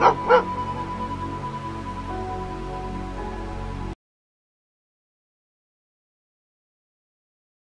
Ha ha!